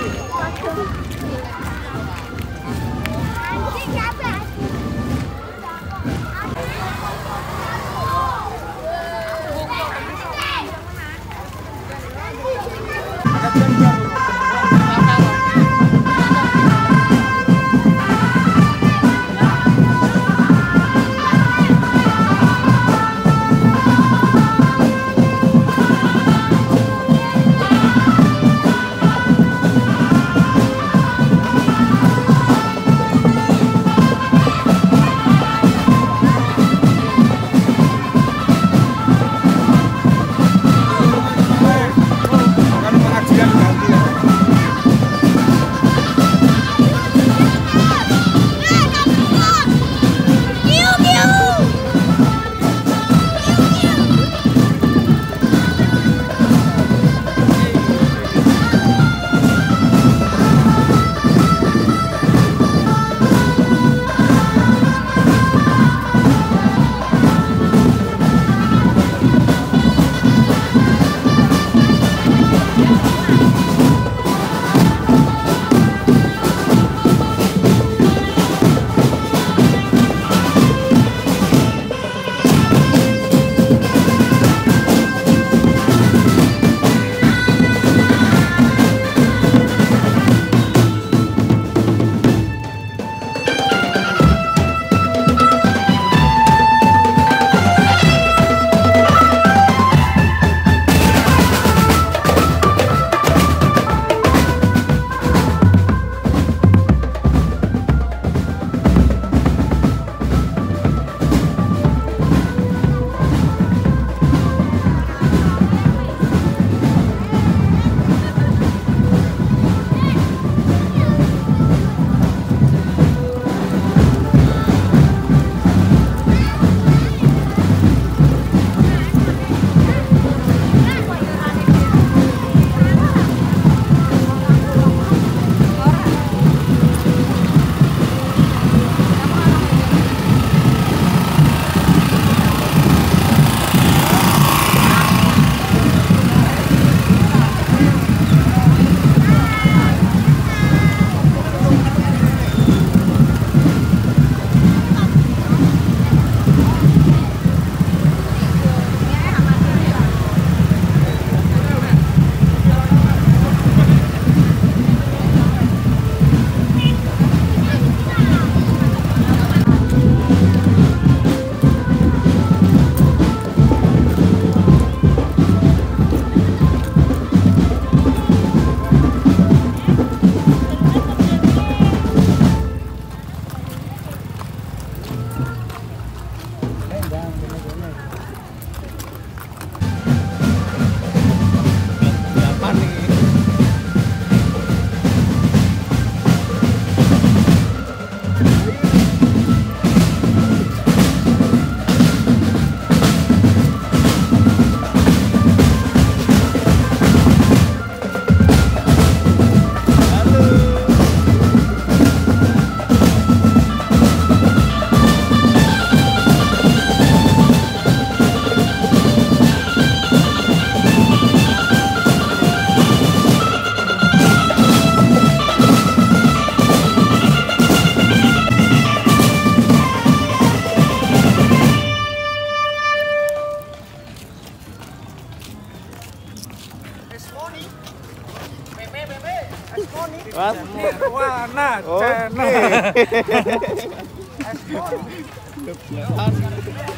有发车 Mas. Channel.